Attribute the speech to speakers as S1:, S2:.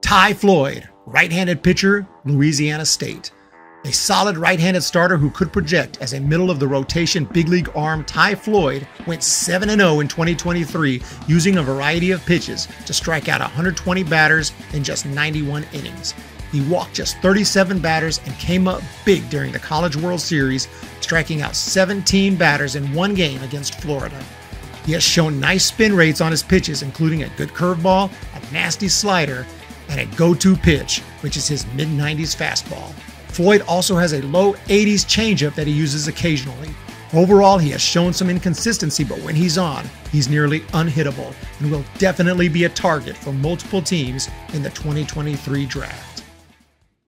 S1: Ty Floyd, right handed pitcher, Louisiana State. A solid right handed starter who could project as a middle of the rotation big league arm, Ty Floyd went 7 0 in 2023 using a variety of pitches to strike out 120 batters in just 91 innings. He walked just 37 batters and came up big during the College World Series, striking out 17 batters in one game against Florida. He has shown nice spin rates on his pitches, including a good curveball, a nasty slider, and a go to pitch, which is his mid 90s fastball. Floyd also has a low 80s changeup that he uses occasionally. Overall, he has shown some inconsistency, but when he's on, he's nearly unhittable and will definitely be a target for multiple teams in the 2023 draft.